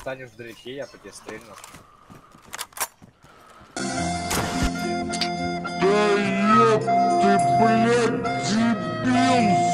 встанешь вдалеке, я по тебе стрельну. Да ёб ты, блядь, дебил,